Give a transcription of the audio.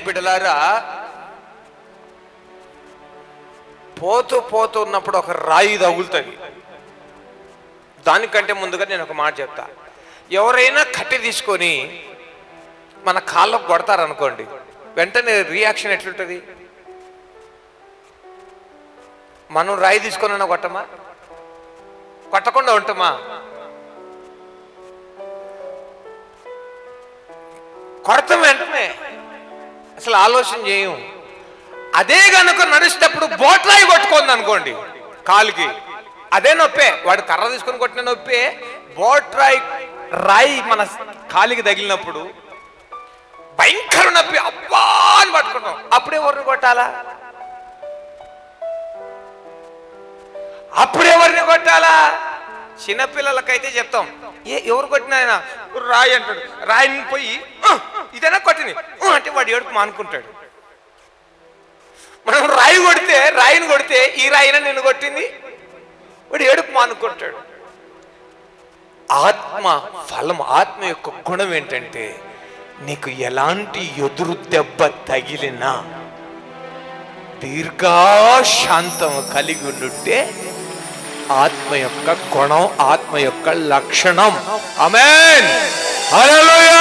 బిడ్డలారా పోతూ పోతూ ఉన్నప్పుడు ఒక రాయి తగులుతుంది. దానికంటే ముందుగా నేను ఒక మాట చెప్తా. ఎవరైనా కట్టె తీసుకొని మన కాళ్ళకు కొడతారనుకోండి వెంటనే రియాక్షన్ ఎట్లుంటుంది? మనం రాయి తీసుకొని కొట్టమా? కొట్టకుండా ఉంటామా? కొడతాం వెంటనే. అసలు ఆలోచన చేయం. అదే గనుక నడిచేటప్పుడు బోట్రాయి కొట్టుకుంది అనుకోండి కాలుకి. అదే నొప్పే. వాడు కర్ర తీసుకొని కొట్టిన నొప్పే. బోట్రాయి రాయి మన కాలికి తగిలినప్పుడు భయంకర నొప్పి. అబ్బా అని పట్టుకుంటాం. అప్పుడే ఎవరిని కొట్టాలా? అప్పుడే ఎవరిని కొట్టాలా? చిన్నపిల్లలకైతే చెప్తాం. ఏ ఎవరు కొట్టిన ఆయన రాయి అంటాడు. రాయిని పోయి ఇదేనా కొట్టింది అంటే వాడు ఏడుపు మానుకుంటాడు. మనం రాయి కొడితే రాయిని కొడితే ఈ రాయిన నిన్ను కొట్టింది? వాడు ఏడుపు మానుకుంటాడు. ఆత్మ ఫలం ఆత్మ యొక్క గుణం ఏంటంటే నీకు ఎలాంటి ఎదురు దెబ్బ తగిలినా దీర్ఘాశాంతం కలిగి ఉండుంటే ఆత్మ యొక్క గుణం ఆత్మ యొక్క లక్షణం. Amen hallelujah!